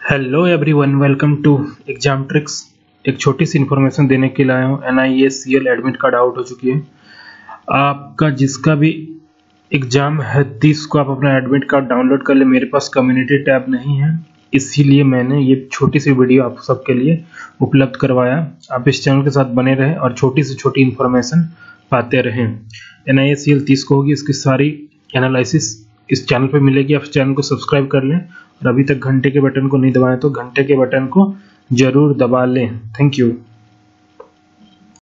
Hello everyone welcome to exam tricks एक छोटी सी इन्फॉर्मेशन देने के लिए आया हूँ। N I S C L admit card out हो चुकी है। आपका जिसका भी एग्ज़ाम है, तीस को आप अपना एडमिट कार्ड डाउनलोड कर ले। मेरे पास कम्युनिटी टैब नहीं है, इसीलिए मैंने ये छोटी सी वीडियो आप सबके लिए उपलब्ध करवाया। आप इस चैनल के साथ बने रहें और छोटी से छोटी इन्फॉर्मेशन पाते रहें। N I S C L तीस को होगी, इसकी सारी एनालिसिस इस चैनल पे मिलेगी। आप चैनल को सब्सक्राइब कर लें और अभी तक घंटे के बटन को नहीं दबाया तो घंटे के बटन को ज़रूर दबा लें। Thank you